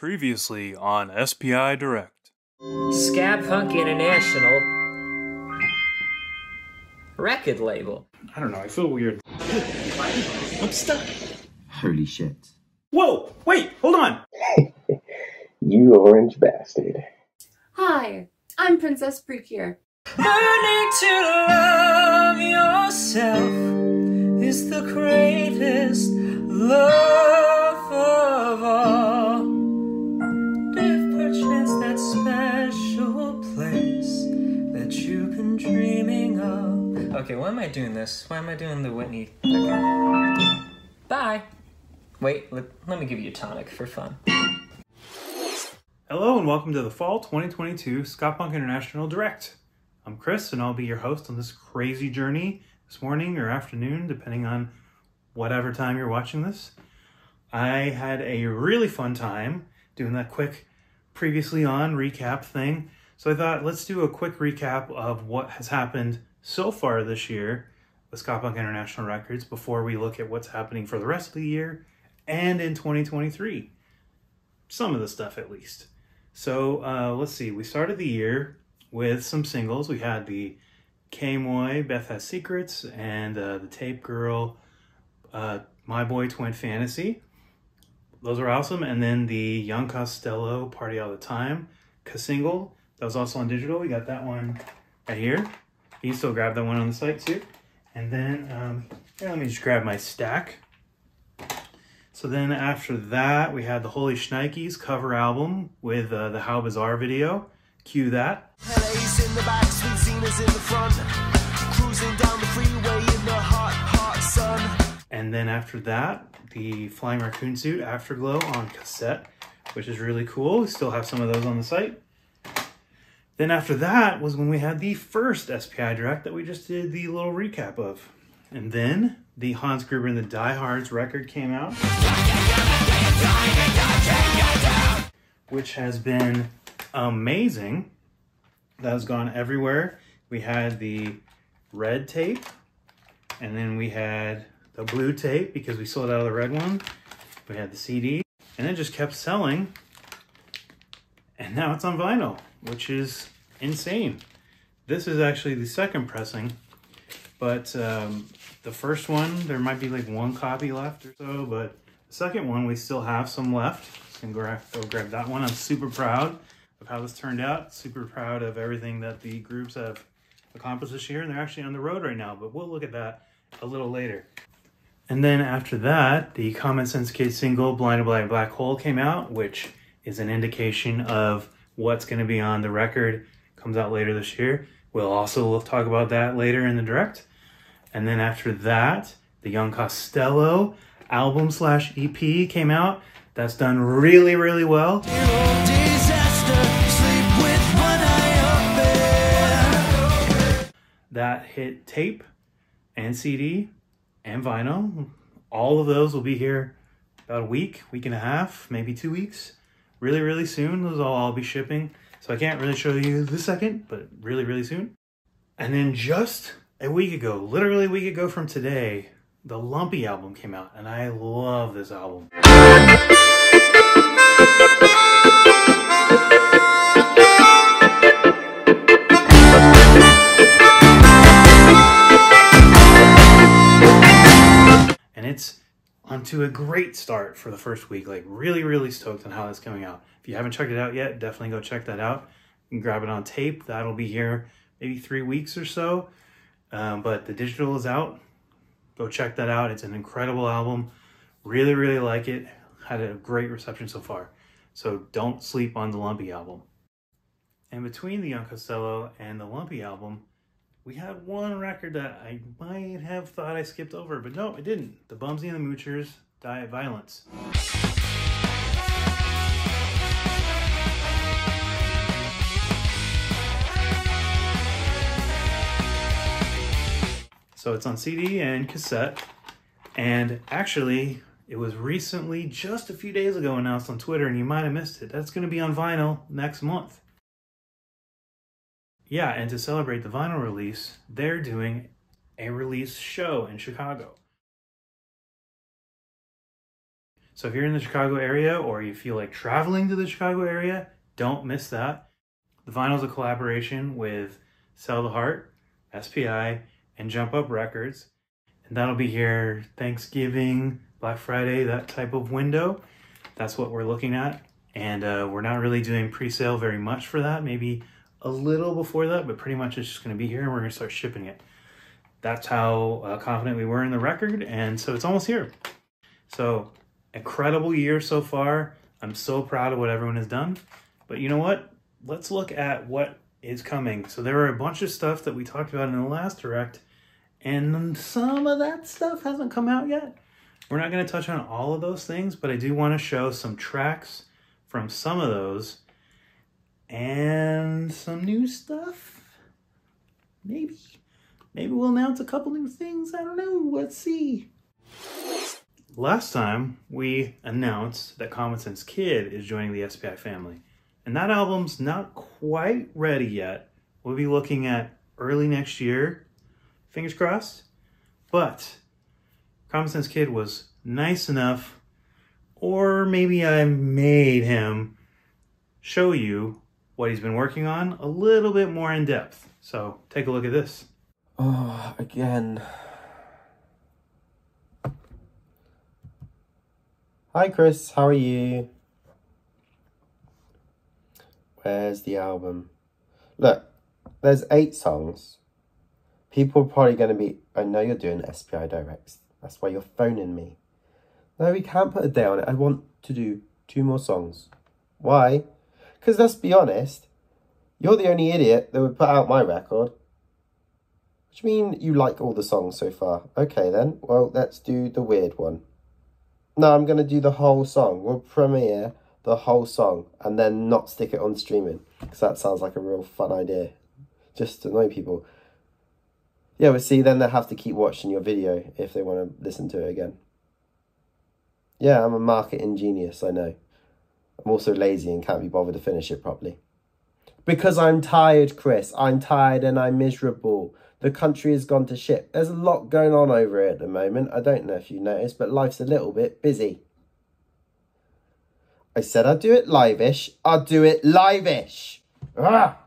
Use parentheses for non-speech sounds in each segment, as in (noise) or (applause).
Previously on SPI Direct. Ska Punk International record label. I don't know. I feel weird. I'm stuck. Holy shit. Whoa! Wait! Hold on! (laughs) You orange bastard. Hi, I'm Princess Precure. Learning to love yourself is the greatest love of all. Dreaming of. Okay, why am I doing this? Why am I doing the Whitney? Okay. Bye. Wait, let, let me give you a tonic for fun. Hello and welcome to the Fall 2022 Ska Punk International Direct. I'm Chris and I'll be your host on this crazy journey this morning or afternoon, depending on whatever time you're watching this. I had a really fun time doing that quick previously on recap thing. So I thought let's do a quick recap of what has happened so far this year with Ska Punk International Records before we look at what's happening for the rest of the year and in 2023. Some of the stuff at least. So uh, let's see. We started the year with some singles. We had the K Moy, Beth Has Secrets, and uh, the Tape Girl, uh, My Boy Twin Fantasy. Those were awesome. And then the Young Costello, Party All the Time, single. That was also on digital. We got that one right here. You can still grab that one on the site too. And then, um, here, let me just grab my stack. So then after that, we had the Holy Schnikes cover album with uh, the How Bizarre video. Cue that. In the back, sweet in the front. Cruising down the freeway in the hot, hot sun. And then after that, the Flying Raccoon Suit Afterglow on cassette, which is really cool. We still have some of those on the site. Then after that was when we had the first SPI Direct that we just did the little recap of. And then the Hans Gruber and the Diehards record came out. Which has been amazing. That has gone everywhere. We had the red tape, and then we had the blue tape because we sold out of the red one. We had the CD, and it just kept selling. And now it's on vinyl, which is insane. This is actually the second pressing, but um, the first one, there might be like one copy left or so, but the second one, we still have some left. I'm gonna go grab that one. I'm super proud of how this turned out. Super proud of everything that the groups have accomplished this year, and they're actually on the road right now, but we'll look at that a little later. And then after that, the Common Sense Kid single, Blinded by a Black Hole, came out, which is an indication of what's going to be on the record. Comes out later this year. We'll also talk about that later in the direct. And then after that, the Young Costello album slash EP came out. That's done really, really well. That hit tape and CD and vinyl. All of those will be here about a week, week and a half, maybe two weeks. Really, really soon. Those will all be shipping. So I can't really show you the second, but really, really soon. And then just a week ago, literally a week ago from today, the Lumpy album came out, and I love this album. Onto a great start for the first week. Like, really, really stoked on how that's coming out. If you haven't checked it out yet, definitely go check that out. and grab it on tape. That'll be here maybe three weeks or so. Um, but the digital is out. Go check that out. It's an incredible album. Really, really like it. Had a great reception so far. So don't sleep on the Lumpy album. And between the Young Costello and the Lumpy album, we had one record that I might have thought I skipped over, but no, I didn't. The Bumsy and the Moochers, Diet Violence. So it's on CD and cassette. And actually, it was recently, just a few days ago, announced on Twitter, and you might have missed it. That's going to be on vinyl next month. Yeah, and to celebrate the vinyl release, they're doing a release show in Chicago. So if you're in the Chicago area or you feel like traveling to the Chicago area, don't miss that. The vinyl's a collaboration with Sell the Heart, SPI, and Jump Up Records. And that'll be here Thanksgiving, Black Friday, that type of window. That's what we're looking at. And uh, we're not really doing pre sale very much for that, maybe a little before that, but pretty much it's just going to be here and we're going to start shipping it. That's how uh, confident we were in the record. And so it's almost here. So, incredible year so far. I'm so proud of what everyone has done. But you know what? Let's look at what is coming. So, there are a bunch of stuff that we talked about in the last direct, and some of that stuff hasn't come out yet. We're not going to touch on all of those things, but I do want to show some tracks from some of those and some new stuff. Maybe. Maybe we'll announce a couple new things. I don't know. Let's see. Last time we announced that Common Sense Kid is joining the SPI family. And that album's not quite ready yet. We'll be looking at early next year. Fingers crossed. But Common Sense Kid was nice enough, or maybe I made him show you what he's been working on a little bit more in depth. So take a look at this. Oh, again. Hi, Chris. How are you? Where's the album? Look, there's eight songs. People are probably going to be. I know you're doing SPI Directs. That's why you're phoning me. No, we can't put a day on it. I want to do two more songs. Why? Because let's be honest, you're the only idiot that would put out my record. Which mean you like all the songs so far? Okay then, well, let's do the weird one. No, I'm going to do the whole song. We'll premiere the whole song and then not stick it on streaming because that sounds like a real fun idea. Just to annoy people. Yeah, but see, then they'll have to keep watching your video if they want to listen to it again. Yeah, I'm a marketing genius, I know. I'm also lazy and can't be bothered to finish it properly. Because I'm tired, Chris. I'm tired and I'm miserable. The country has gone to shit. There's a lot going on over here at the moment. I don't know if you noticed, but life's a little bit busy. I said I'd do it live-ish. I'll do it live-ish. Ah!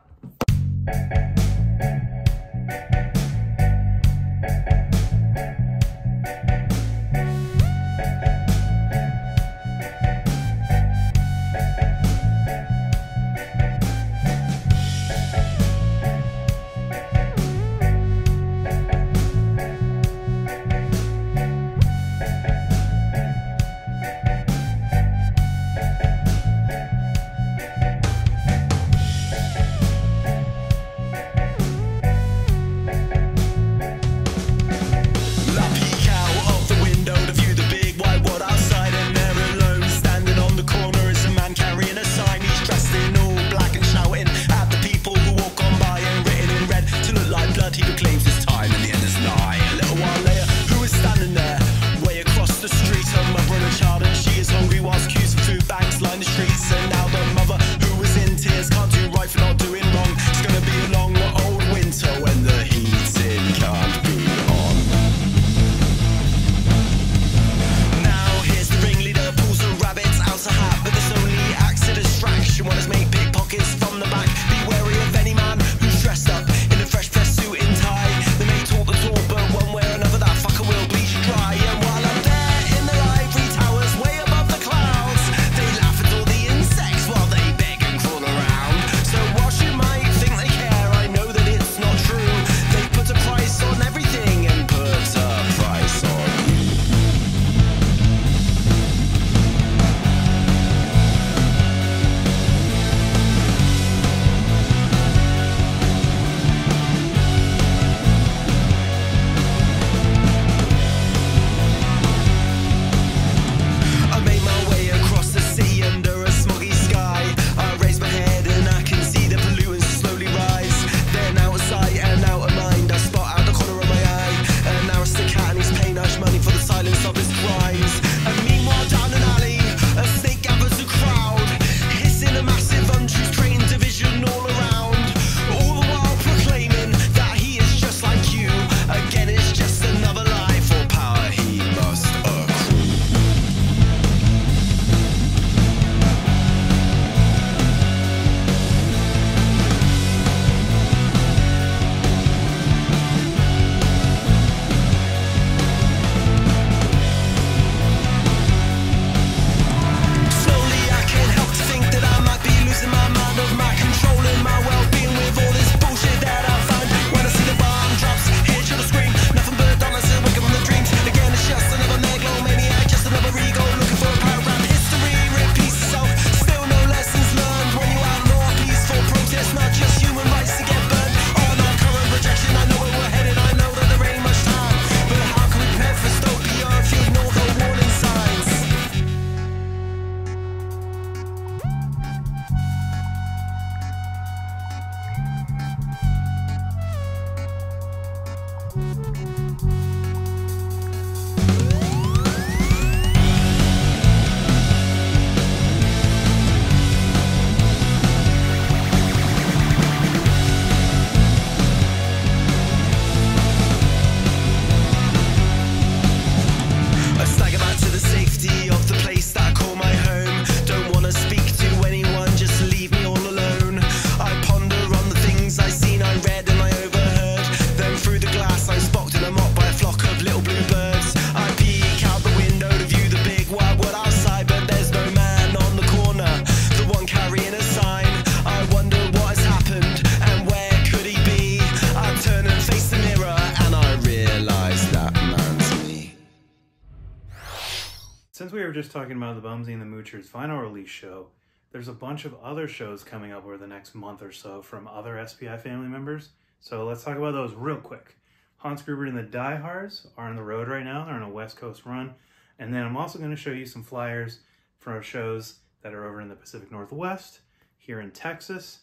Just talking about the Bumsy and the Moochers final release show, there's a bunch of other shows coming up over the next month or so from other SPI family members. So let's talk about those real quick. Hans Gruber and the Diehards are on the road right now. They're on a West Coast run. And then I'm also going to show you some flyers for shows that are over in the Pacific Northwest, here in Texas,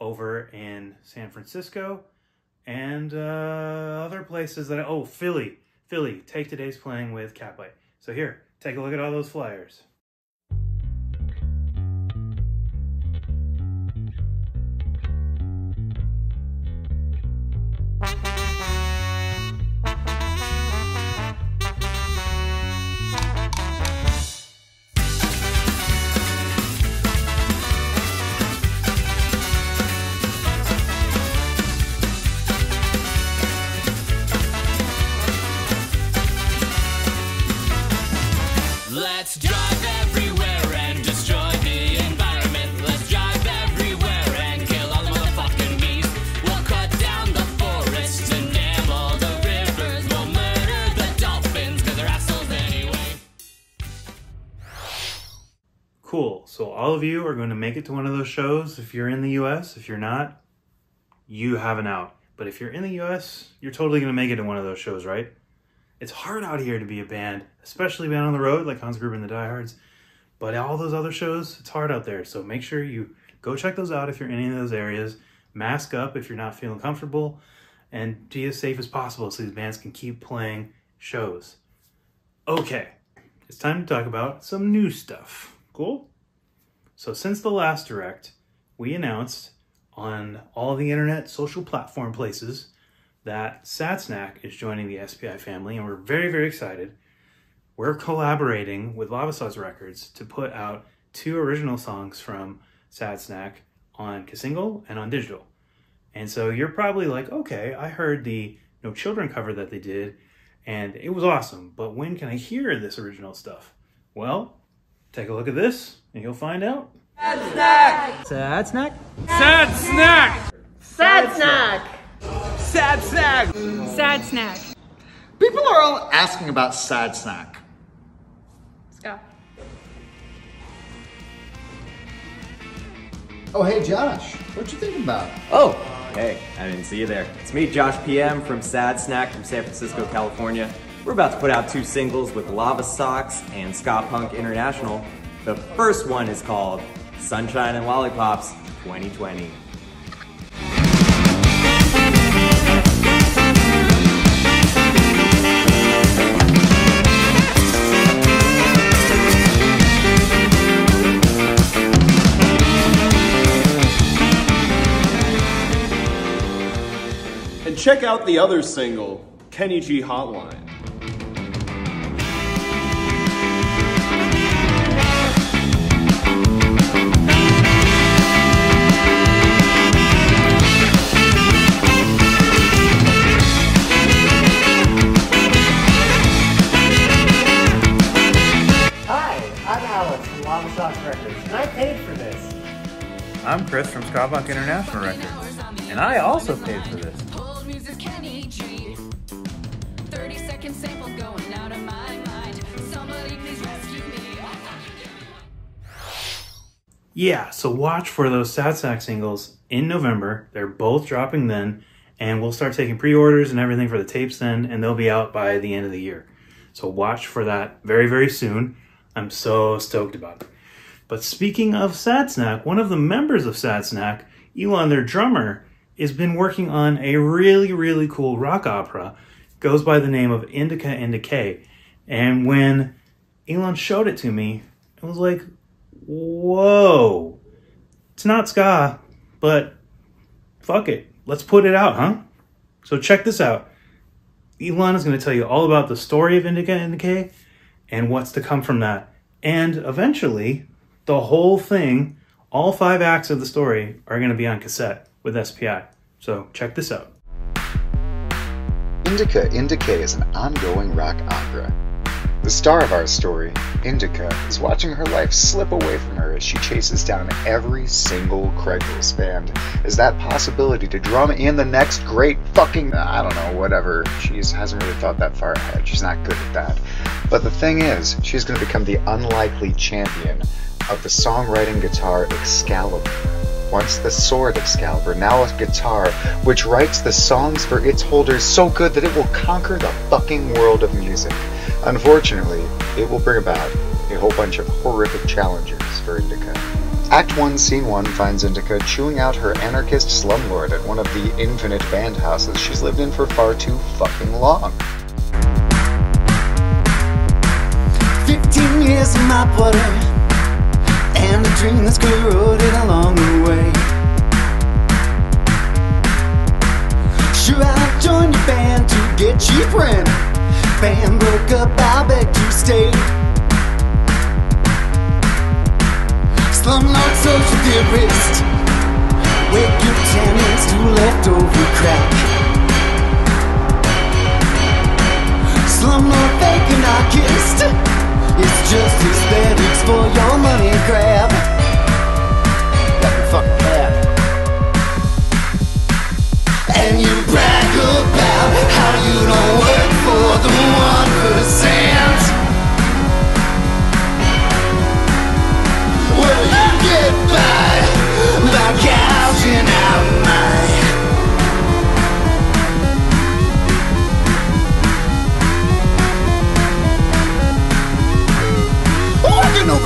over in San Francisco, and uh, other places that, oh, Philly. Philly, Take Today's playing with Catbite. So here, take a look at all those flyers. Of you are going to make it to one of those shows. If you're in the US, if you're not, you have an out. But if you're in the US, you're totally going to make it to one of those shows, right? It's hard out here to be a band, especially being on the road like Hans Gruber and the Diehards. But all those other shows, it's hard out there. So make sure you go check those out if you're in any of those areas. Mask up if you're not feeling comfortable, and be as safe as possible so these bands can keep playing shows. Okay, it's time to talk about some new stuff. Cool? So, since the last direct, we announced on all the internet social platform places that Sad Snack is joining the SPI family, and we're very, very excited. We're collaborating with Lava Records to put out two original songs from Sad Snack on cassingle and on digital. And so you're probably like, okay, I heard the No Children cover that they did, and it was awesome, but when can I hear this original stuff? Well, take a look at this, and you'll find out. Sad snack. Sad snack! Sad snack. Sad snack! Sad snack. Sad snack. People are all asking about sad snack. Let's go. Oh, hey, Josh, what you thinking about? Oh, hey, I didn't see you there. It's me, Josh PM from Sad Snack from San Francisco, California. We're about to put out two singles with Lava Socks and Ska Punk International. The first one is called Sunshine and Lollipops 2020. And check out the other single, Kenny G Hotline. I'm Chris from Ska International Records, and I also paid for this. Old music, Kenny G. 30 second sample going out of my mind. Somebody please rescue me. Yeah, so watch for those Sad Snack singles in November. They're both dropping then, and we'll start taking pre orders and everything for the tapes then, and they'll be out by the end of the year. So watch for that very, very soon. I'm so stoked about it. But speaking of Sad Snack, one of the members of Sad Snack, Elon, their drummer, has been working on a really, really cool rock opera. Goes by the name of Indica in Decay. And when Elon showed it to me, I was like, whoa. It's not ska, but fuck it. Let's put it out, huh? So check this out. Elon is going to tell you all about the story of Indica and Decay and what's to come from that. And eventually, the whole thing, all five acts of the story, are going to be on cassette with SPI. So check this out. Indica Indica is an ongoing rock opera. The star of our story, Indica, is watching her life slip away from her as she chases down every single Craigslist band Is that possibility to drum in the next great fucking I don't know, whatever. She hasn't really thought that far ahead. She's not good at that. But the thing is, she's going to become the unlikely champion of the songwriting guitar Excalibur. Once the sword Excalibur, now a guitar which writes the songs for its holders so good that it will conquer the fucking world of music. Unfortunately, it will bring about a whole bunch of horrific challenges for Indica. Act 1, Scene 1 finds Indica chewing out her anarchist slumlord at one of the infinite band houses she's lived in for far too fucking long. 15 years of my butter and a dream that's corroded along the way. Sure, I joined your band to get cheap rent. Band broke up, I begged to stay. Slumlord social theorist, wake your tenants to leftover crack. Slumlord fake anarchist. It's just aesthetics for your money grab. Fucking bad. And you brag about how you don't work for the one percent. Well, you get by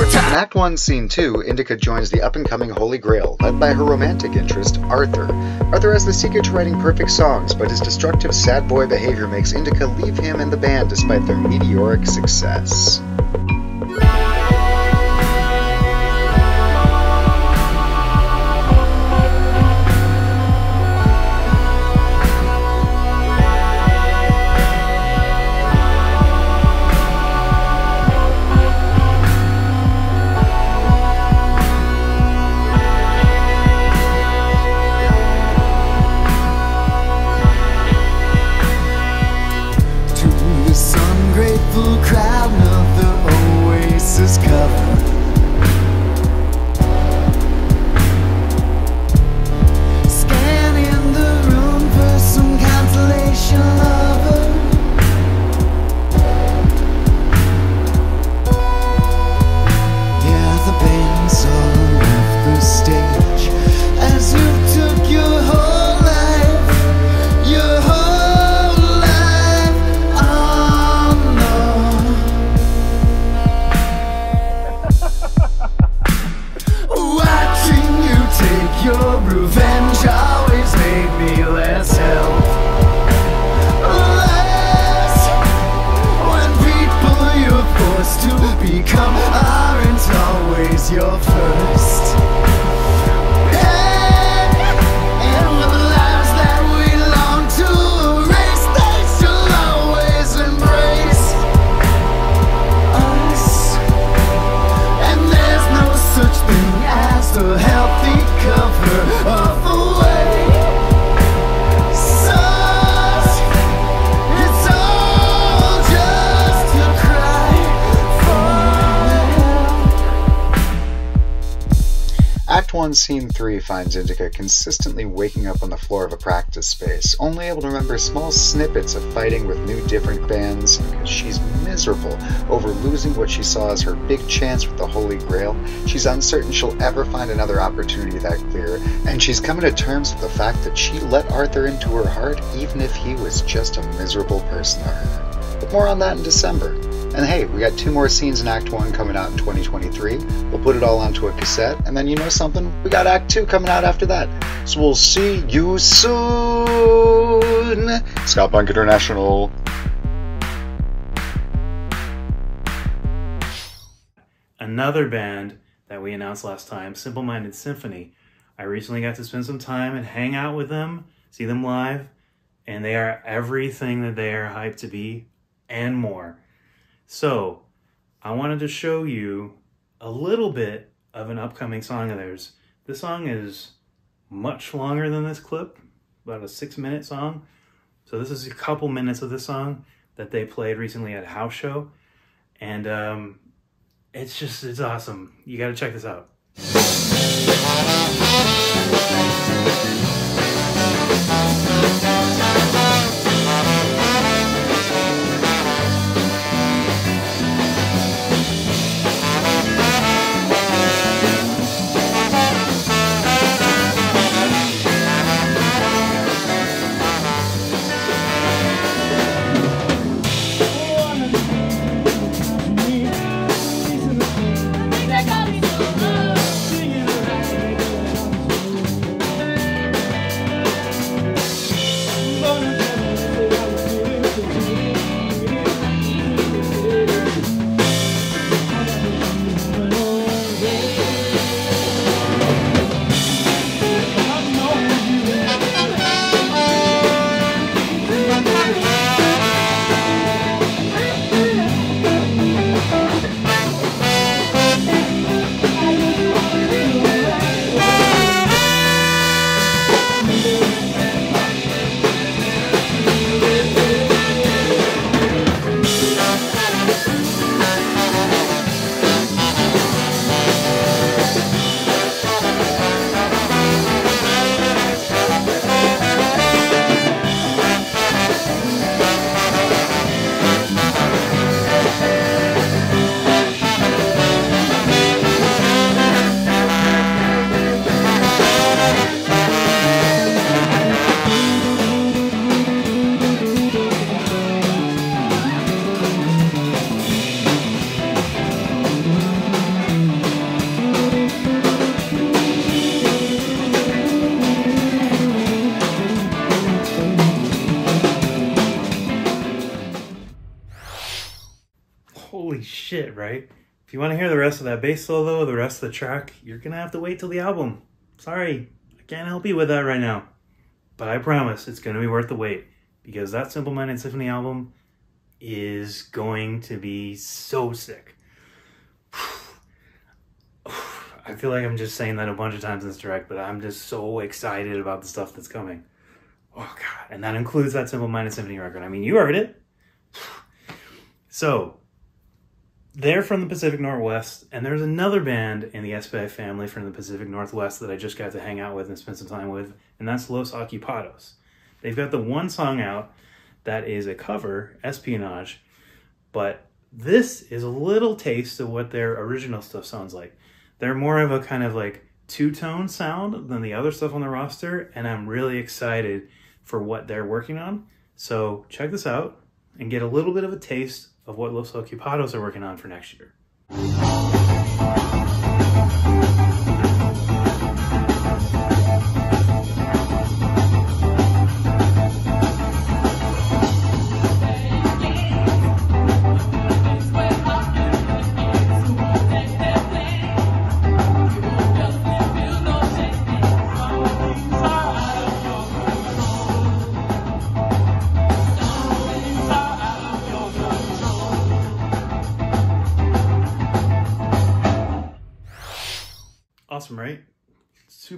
In Act 1, Scene 2, Indica joins the up and coming Holy Grail, led by her romantic interest, Arthur. Arthur has the secret to writing perfect songs, but his destructive sad boy behavior makes Indica leave him and the band despite their meteoric success. Act 1, Scene 3 finds Indica consistently waking up on the floor of a practice space, only able to remember small snippets of fighting with new different bands because she's miserable over losing what she saw as her big chance with the Holy Grail. She's uncertain she'll ever find another opportunity that clear, and she's coming to terms with the fact that she let Arthur into her heart even if he was just a miserable person to her. But more on that in December. And hey, we got two more scenes in Act 1 coming out in 2023. We'll put it all onto a cassette, and then you know something? We got Act 2 coming out after that. So we'll see you soon! Ska Punk International. Another band that we announced last time, Simple Minded Symphony. I recently got to spend some time and hang out with them, see them live, and they are everything that they are hyped to be and more. So, I wanted to show you a little bit of an upcoming song of theirs. This song is much longer than this clip, about a six minute song. So this is a couple minutes of this song that they played recently at a house show. And um, it's just, it's awesome. You got to check this out. Right? If you want to hear the rest of that bass solo, the rest of the track, you're going to have to wait till the album. Sorry, I can't help you with that right now. But I promise it's going to be worth the wait because that Simple Minded Symphony album is going to be so sick. (sighs) I feel like I'm just saying that a bunch of times in this direct, but I'm just so excited about the stuff that's coming. Oh god, and that includes that Simple Minded Symphony record. I mean, you heard it. (sighs) So, they're from the Pacific Northwest, and there's another band in the SPI family from the Pacific Northwest that I just got to hang out with and spend some time with, and that's Los Ocupados. They've got the one song out that is a cover, Espionage, but this is a little taste of what their original stuff sounds like. They're more of a kind of like two-tone sound than the other stuff on the roster, and I'm really excited for what they're working on. So check this out and get a little bit of a taste of what Los Ocupados are working on for next year.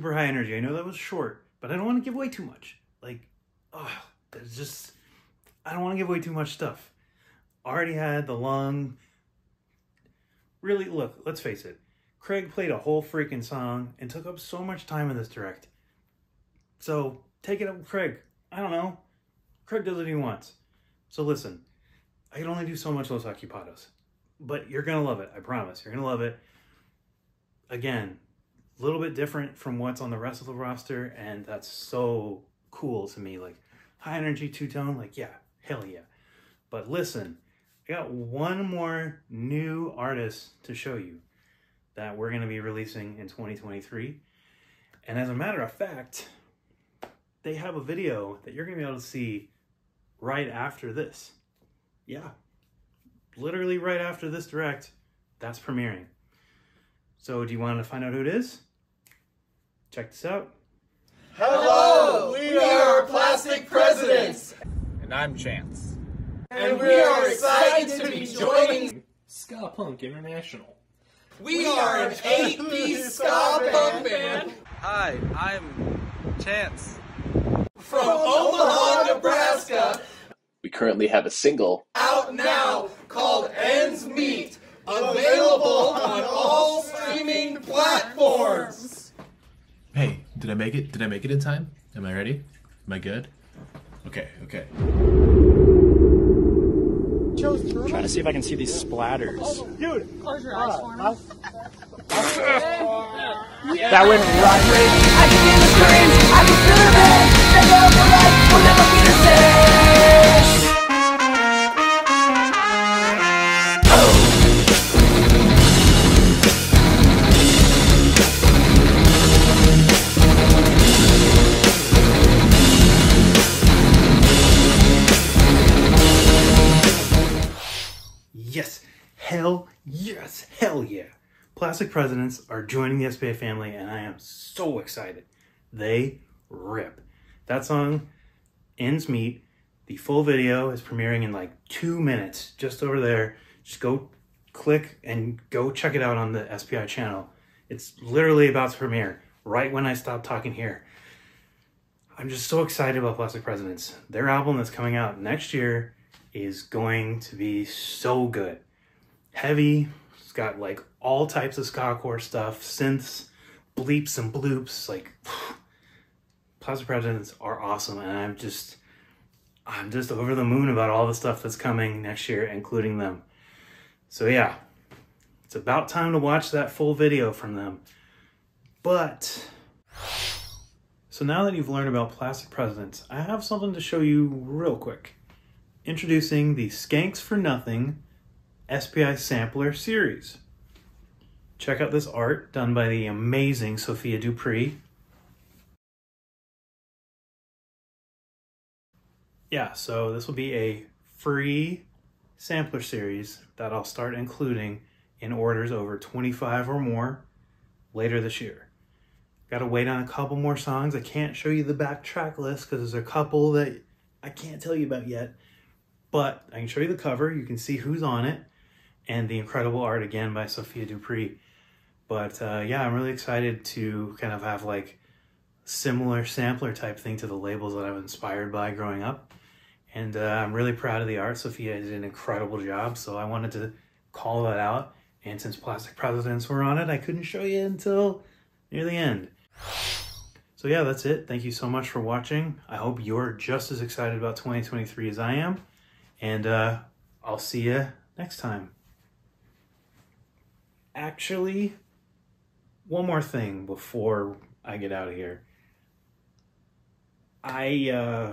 Super high energy. I know that was short, but I don't want to give away too much. Like, oh, there's just, I don't want to give away too much stuff. Already had the long. Really, look, let's face it. Craig played a whole freaking song and took up so much time in this direct. So take it up with Craig. I don't know. Craig does what he wants. So listen, I can only do so much Los Ocupados. But you're going to love it. I promise. You're going to love it. Again, a little bit different from what's on the rest of the roster. And that's so cool to me. Like high energy two tone. Like, yeah, hell yeah. But listen, I got one more new artist to show you that we're going to be releasing in 2023. And as a matter of fact, they have a video that you're going to be able to see right after this. Yeah. Literally right after this direct, that's premiering. So do you want to find out who it is? Check this out. Hello, we are Plastic Presidents, And I'm Chance. and we are excited to be joining Ska Punk International. We are an (laughs) 8-piece ska punk band Hi, I'm Chance. from Omaha, Nebraska, We currently have a single. out now called Ends Meet, available on all streaming platforms. Hey, did I make it? Did I make it in time? Am I ready? Am I good? Okay, okay. Trying to see if I can see these splatters. Dude, close your eyes for me. That went right. Yes, hell yeah. Plastic Presidents are joining the SBA family, and I am so excited. They rip. That song, Ends Meet, the full video is premiering in like two minutes just over there. Just go click and go check it out on the SPI channel. It's literally about to premiere right when I stop talking here. I'm just so excited about Plastic Presidents. Their album that's coming out next year is going to be so good. Heavy, got like all types of ska core stuff, synths, bleeps and bloops. Like, (sighs) Plastic Presidents are awesome, and I'm just, I'm just over the moon about all the stuff that's coming next year, including them. So yeah, it's about time to watch that full video from them. But so now that you've learned about plastic presidents, I have something to show you real quick. Introducing the Skanks for Nothing SPI Sampler series. Check out this art done by the amazing Sophia Dupree. Yeah, so this will be a free sampler series that I'll start including in orders over 25 or more later this year. Got to wait on a couple more songs. I can't show you the back track list because there's a couple that I can't tell you about yet. But I can show you the cover. You can see who's on it and the incredible art again by Sophia Dupree. But uh, yeah, I'm really excited to kind of have like similar sampler type thing to the labels that I was inspired by growing up. And uh, I'm really proud of the art. Sophia did an incredible job. So I wanted to call that out. And since Plastic Presidents were on it, I couldn't show you until near the end. So yeah, that's it. Thank you so much for watching. I hope you're just as excited about 2023 as I am. And uh, I'll see you next time. Actually, one more thing before I get out of here. I uh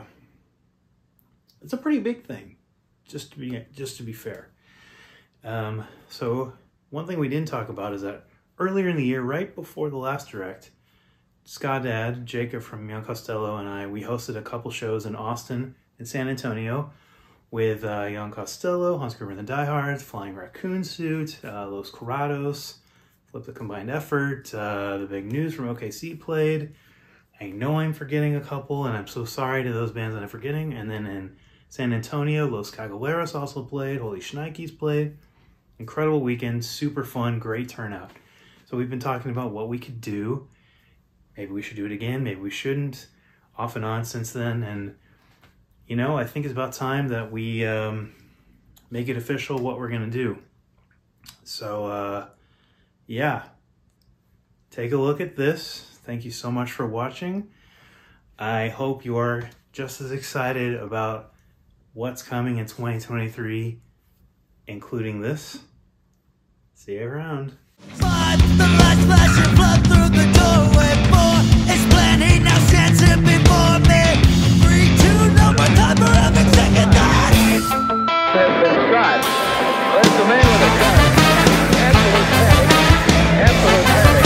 it's a pretty big thing, just to be just to be fair. Um, so one thing we didn't talk about is that earlier in the year, right before the last direct, Ska Dad, Jacob from Young Costello, and I, we hosted a couple shows in Austin and San Antonio with uh, Young Costello, Hans Gruber and the Diehards, Flying Raccoon Suit, uh, Los Corrados, Flip the Combined Effort, uh, The Big News from OKC played. I know I'm forgetting a couple, and I'm so sorry to those bands that I'm forgetting. And then in San Antonio, Los Cagaleros also played, Holy Schnikes played. Incredible weekend, super fun, great turnout. So we've been talking about what we could do. Maybe we should do it again, maybe we shouldn't. Off and on since then, and you know, I think it's about time that we um, make it official what we're gonna do. So, uh, yeah, take a look at this. Thank you so much for watching. I hope you are just as excited about what's coming in 2023, including this. See you around. has been shot. That's the man with a gun. Absolute panic. Absolute panic.